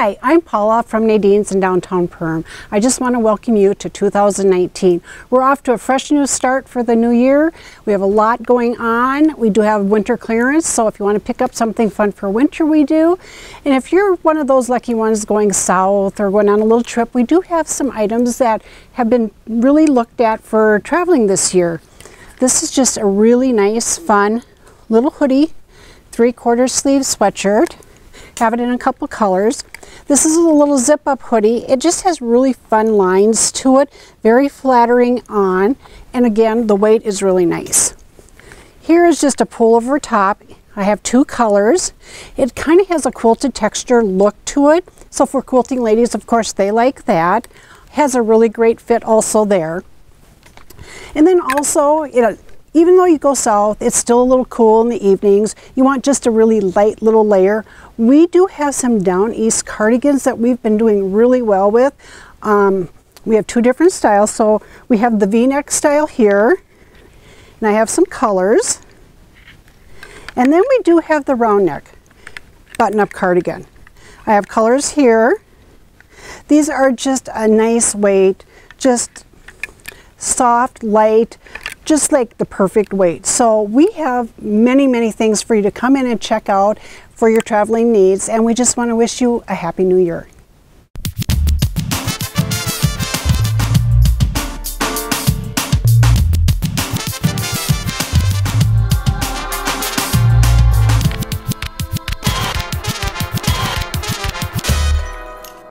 Hi, I'm Paula from Nadine's in downtown Perham. I just want to welcome you to 2019. We're off to a fresh new start for the new year. We have a lot going on. We do have winter clearance, so if you want to pick up something fun for winter, we do. And if you're one of those lucky ones going south or going on a little trip, we do have some items that have been really looked at for traveling this year. This is just a really nice, fun little hoodie, three-quarter sleeve sweatshirt. Have it in a couple colors. This is a little zip up hoodie. It just has really fun lines to it, very flattering on, and again, the weight is really nice. Here is just a pullover top. I have two colors. It kind of has a quilted texture look to it. So for quilting ladies, of course, they like that. Has a really great fit also there. And then also, know, even though you go south, it's still a little cool in the evenings. You want just a really light little layer. We do have some down east cardigans that we've been doing really well with. Um, we have two different styles. So we have the v-neck style here, and I have some colors. And then we do have the round neck button-up cardigan. I have colors here. These are just a nice weight, just soft, light, just like the perfect weight. So we have many, many things for you to come in and check out for your traveling needs. And we just want to wish you a happy new year.